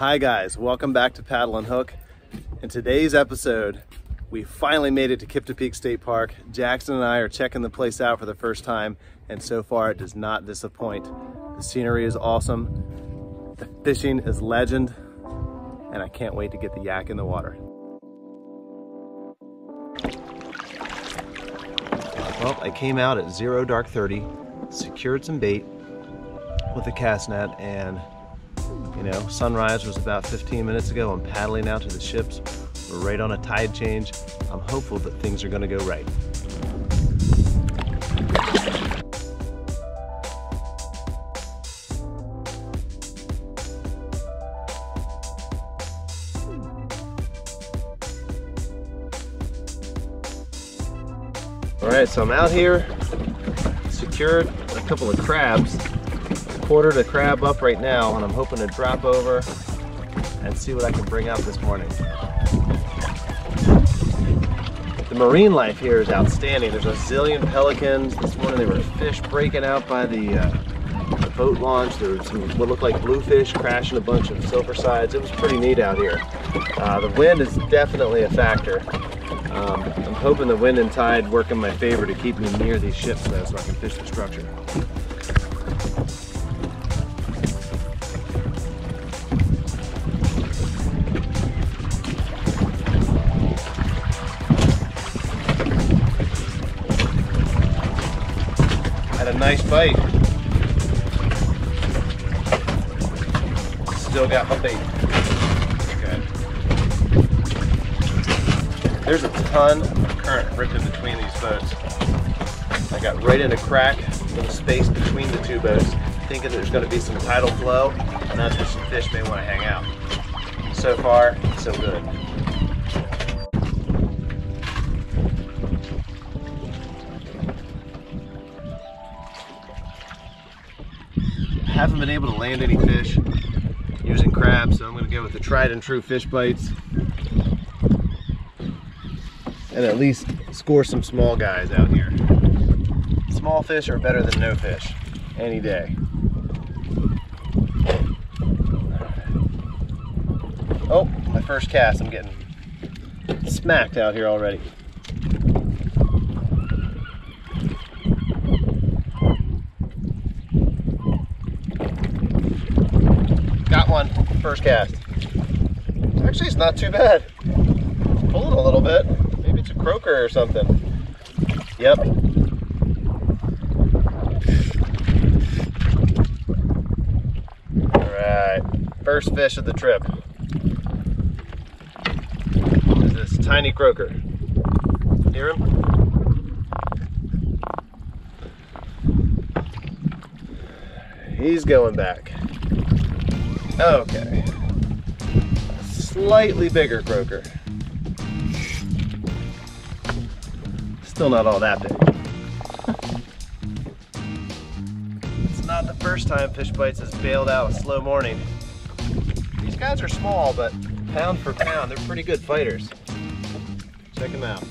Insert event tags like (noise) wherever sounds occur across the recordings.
Hi guys, welcome back to Paddle and Hook. In today's episode, we finally made it to Kiptopeke State Park. Jackson and I are checking the place out for the first time, and so far it does not disappoint. The scenery is awesome, the fishing is legend, and I can't wait to get the yak in the water. Well, I came out at zero dark 30, secured some bait with a cast net, and you know, sunrise was about 15 minutes ago. I'm paddling out to the ships. We're right on a tide change. I'm hopeful that things are gonna go right. All right, so I'm out here, secured a couple of crabs, quartered a crab up right now, and I'm hoping to drop over and see what I can bring up this morning. The marine life here is outstanding. There's a zillion pelicans. This morning there were fish breaking out by the, uh, the boat launch. There were some what looked like bluefish crashing a bunch of silver sides. It was pretty neat out here. Uh, the wind is definitely a factor. Um, I'm hoping the wind and tide work in my favor to keep me near these ships though so I can fish the structure. Nice bite. Still got my bait. There's a ton of current ripping between these boats. I got right in a crack, little space between the two boats, thinking there's going to be some tidal flow, and that's where some fish may want to hang out. So far, so good. Haven't been able to land any fish using crabs, so I'm to go with the tried and true fish bites and at least score some small guys out here. Small fish are better than no fish any day. Oh, my first cast, I'm getting smacked out here already. Got one, first cast. Actually, it's not too bad. It's pulling a little bit. Maybe it's a croaker or something. Yep. All right, first fish of the trip. Is this tiny croaker. Hear him? He's going back. Okay. Slightly bigger croaker. Still not all that big. (laughs) it's not the first time Fish Bites has bailed out a slow morning. These guys are small, but pound for pound, they're pretty good fighters. Check them out.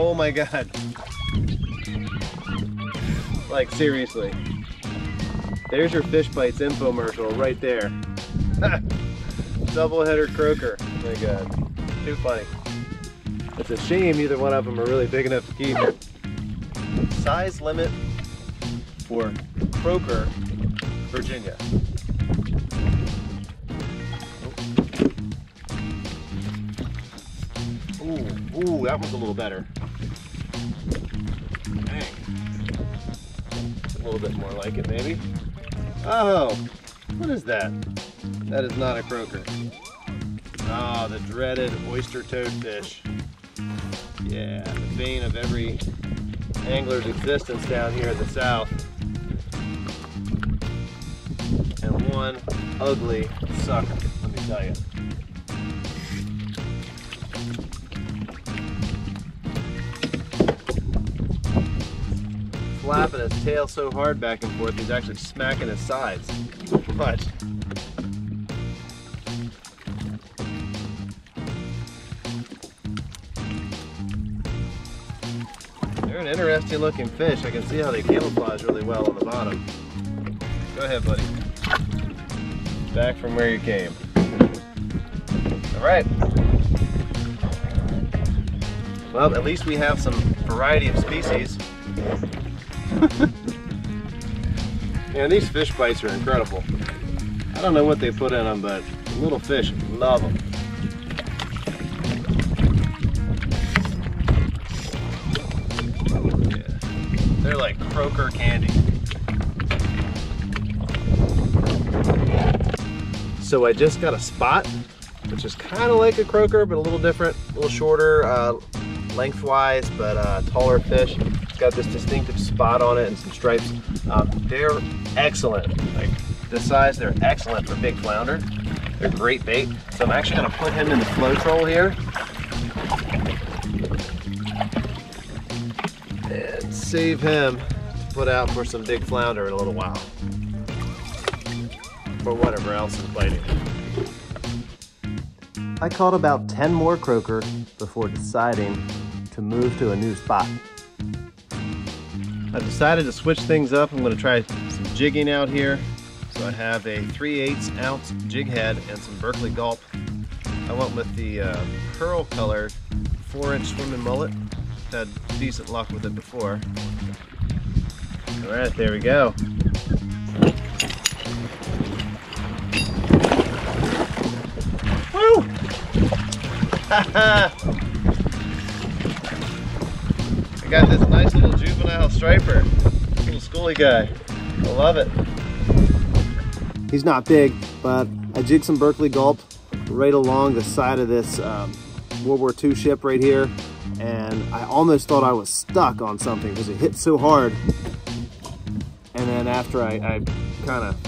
Oh my god. Like seriously. There's your Fish Bites infomercial right there. (laughs) Double header croaker. Oh my god. Too funny. It's a shame either one of them are really big enough to keep. Size limit for croaker, Virginia. Ooh, ooh, that one's a little better. Little bit more like it, maybe. Oh, what is that? That is not a croaker. Ah, the dreaded oyster toadfish. Yeah, the bane of every angler's existence down here in the south. And one ugly sucker, let me tell you. Flapping his tail so hard back and forth, he's actually smacking his sides. Watch. They're an interesting looking fish. I can see how they camouflage really well on the bottom. Go ahead, buddy. Back from where you came. All right. Well, at least we have some variety of species. (laughs) Man, these fish bites are incredible. I don't know what they put in them, but little fish love them. Yeah. They're like croaker candy. So I just got a spot, which is kind of like a croaker, but a little different, a little shorter uh, lengthwise, but uh, taller fish. Got this distinctive spot on it and some stripes. Um, they're excellent. Like this size, they're excellent for big flounder. They're great bait. So I'm actually gonna put him in the Flow Troll here. And save him to put out for some big flounder in a little while. Or whatever else is biting. I caught about 10 more croaker before deciding to move to a new spot. I decided to switch things up. I'm gonna try some jigging out here. So I have a 3 8 ounce jig head and some Berkley Gulp. I went with the uh, pearl color 4 inch swimming mullet. Had decent luck with it before. All right, there we go. Woo! (laughs) Got this nice little juvenile striper. Little schoolie guy. I love it. He's not big, but I jigged some Berkley Gulp right along the side of this um, World War II ship right here. And I almost thought I was stuck on something because it hit so hard. And then after I, I kind of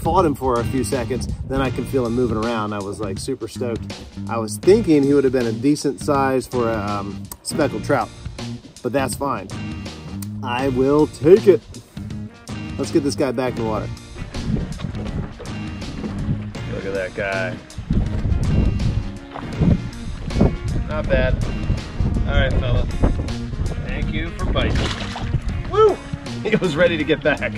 fought him for a few seconds, then I could feel him moving around. I was like super stoked. I was thinking he would have been a decent size for a um, speckled trout, but that's fine. I will take it. Let's get this guy back in the water. Look at that guy. Not bad. All right, fella. Thank you for biting. Woo! (laughs) He was ready to get back.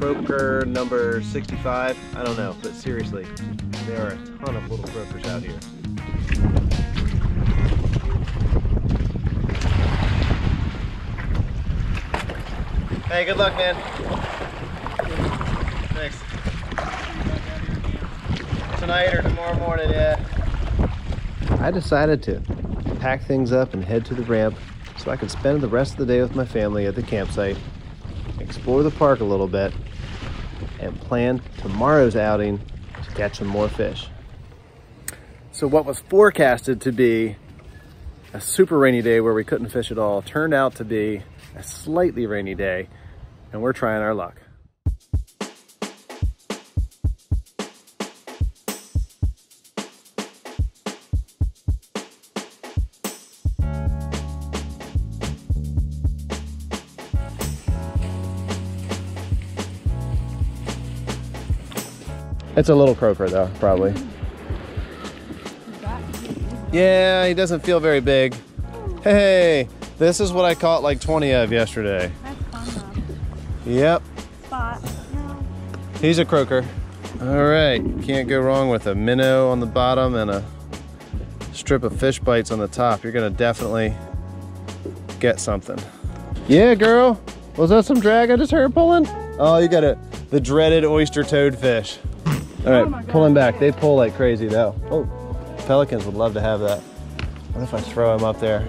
Croaker number 65. I don't know, but seriously, there are a ton of little croakers out here. Hey, good luck, man. Thanks. Tonight or tomorrow morning, yeah. I decided to pack things up and head to the ramp so I could spend the rest of the day with my family at the campsite, explore the park a little bit, and plan tomorrow's outing to catch some more fish. So what was forecasted to be a super rainy day where we couldn't fish at all turned out to be a slightly rainy day and we're trying our luck. It's a little croaker though, probably. Yeah, he doesn't feel very big. Hey, this is what I caught like 20 of yesterday. That's fun Yep. Spot. No. he's a croaker. All right, can't go wrong with a minnow on the bottom and a strip of fish bites on the top. You're gonna definitely get something. Yeah, girl. Was that some drag I just heard pulling? Oh, you got it. The dreaded oyster toadfish. All right, Oh my pull him God. back. They pull like crazy though. Oh, pelicans would love to have that. What if I throw him up there?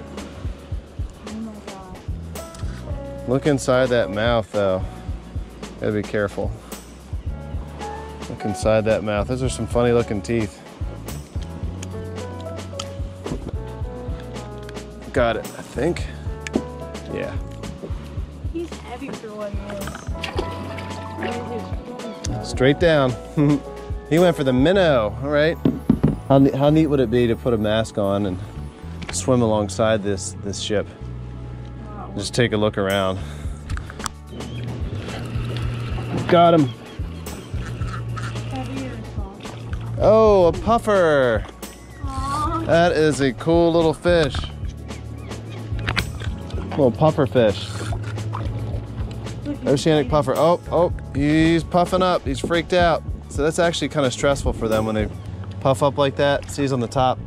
Oh. Look inside that mouth though. Gotta be careful. Look inside that mouth. Those are some funny looking teeth. Got it, I think. Yeah. He's heavy for what he is. Straight down. (laughs) he went for the minnow. All right. How, ne- how neat would it be to put a mask on and swim alongside this this ship? Wow. Just take a look around. Got him. Heavy or small? Oh, a puffer. Aw. That is a cool little fish. Little puffer fish. Oceanic puffer. Oh, oh, he's puffing up. He's freaked out. So that's actually kind of stressful for them when they puff up like that. See, he's on the top.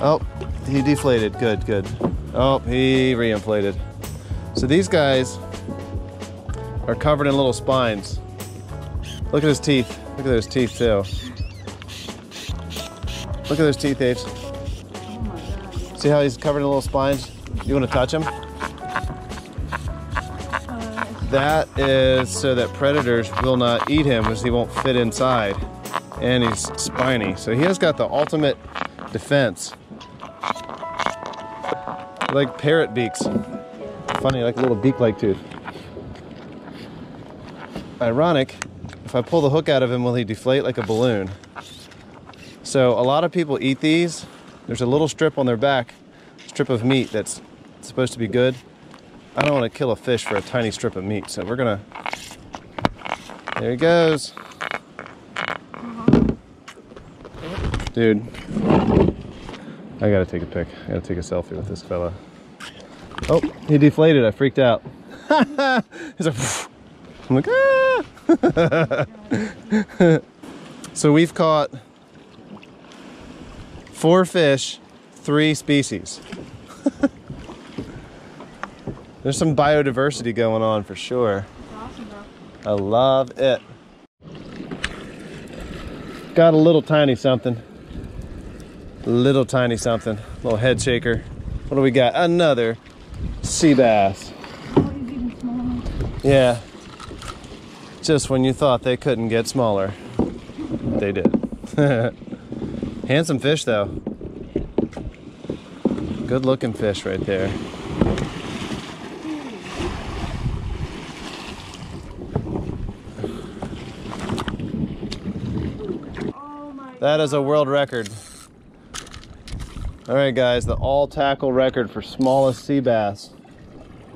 Oh, he deflated. Good, good. Oh, he reinflated. So these guys are covered in little spines. Look at his teeth. Look at those teeth too. Look at those teeth, Aves. See how he's covered in little spines? You want to touch him? That is so that predators will not eat him as he won't fit inside. And he's spiny. So he has got the ultimate defense. Like parrot beaks. Funny, like a little beak-like tooth. Ironic, if I pull the hook out of him, will he deflate like a balloon? So a lot of people eat these. There's a little strip on their back, strip of meat that's supposed to be good. I don't want to kill a fish for a tiny strip of meat, so we're gonna. There he goes. Dude, I gotta take a pic. I gotta take a selfie with this fella. Oh, he deflated. I freaked out. (laughs) He's like, (laughs) I'm like, ah! (laughs) so we've caught four fish, three species. There's some biodiversity going on for sure. awesome. I love it. Got a little tiny something. Little tiny something. Little head shaker. What do we got? Another sea bass. Yeah. Just when you thought they couldn't get smaller, they did. (laughs) Handsome fish, though. Good looking fish right there. That is a world record. All right, guys, the all tackle record for smallest sea bass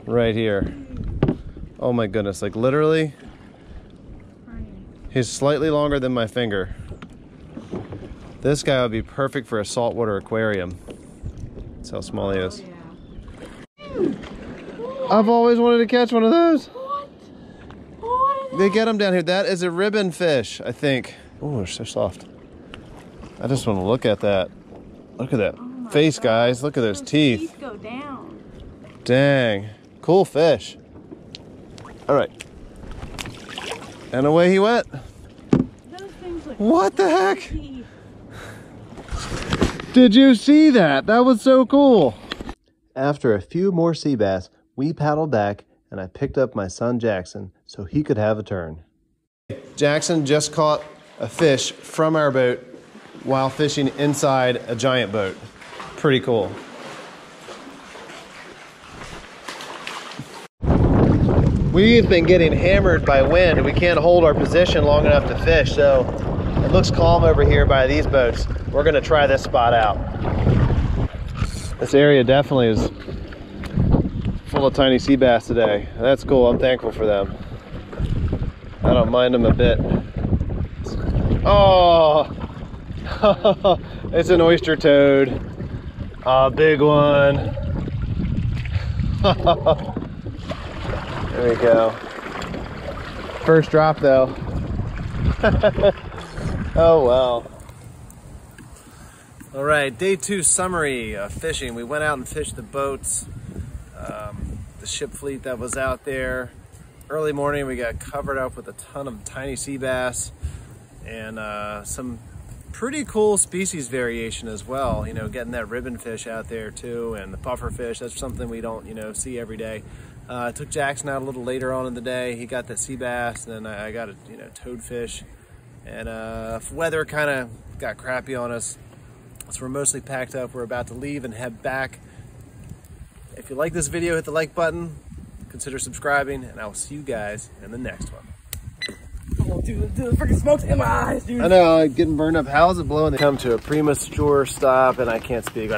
right here. Oh my goodness, like literally, he's slightly longer than my finger. This guy would be perfect for a saltwater aquarium. That's how small he is. Oh, yeah. I've always wanted to catch one of those. What? What is They get them down here. That is a ribbon fish, I think. Oh, they're so soft. I just want to look at that. Look at that Oh face, God. guys. Look at those teeth. go down. Dang. Cool fish. All right. And away he went. Those What the heck? Did you see that? That was so cool. After a few more sea bass, we paddled back and I picked up my son Jackson so he could have a turn. Jackson just caught a fish from our boat while fishing inside a giant boat. Pretty cool. We've been getting hammered by wind we can't hold our position long enough to fish, so it looks calm over here by these boats. We're gonna try this spot out. This area definitely is full of tiny sea bass today. That's cool, I'm thankful for them. I don't mind them a bit. Oh, (laughs) it's an oyster toad. A big one. (laughs) there we go. First drop though. (laughs) oh well. All right, day two summary of fishing. We went out and fished the boats, um, the ship fleet that was out there. Early morning, we got covered up with a ton of tiny sea bass and uh, some pretty cool species variation as well. You know, getting that ribbon fish out there too, and the puffer fish. That's something we don't, you know, see every day. Uh, I took Jackson out a little later on in the day. He got the sea bass, and then I I got a you know toadfish. And uh, weather kind of got crappy on us, so we're mostly packed up. We're about to leave and head back. If you like this video, hit the like button. Consider subscribing, and I will see you guys in the next one. Dude, the freaking smoke's in my eyes, dude. I know, getting burned up. How's it blowing? They come to a premature stop, and I can't speak.